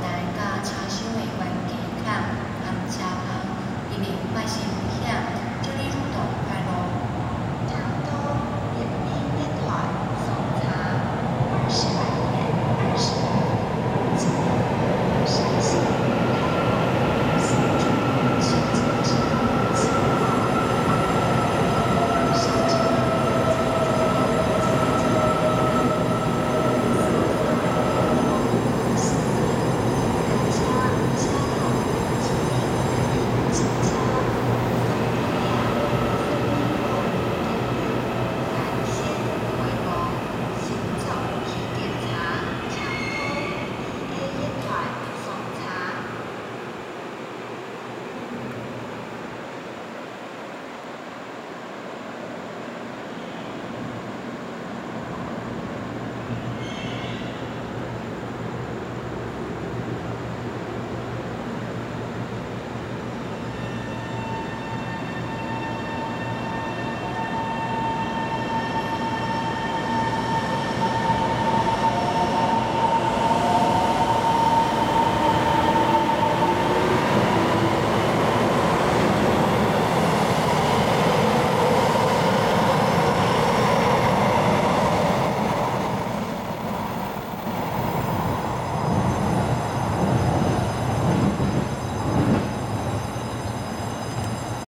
内甲